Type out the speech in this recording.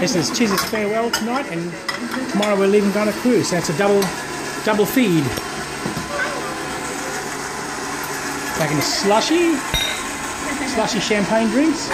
This is Chiz's farewell tonight, and tomorrow we're leaving on a cruise. So a double, double feed. Back into slushy, slushy champagne drinks.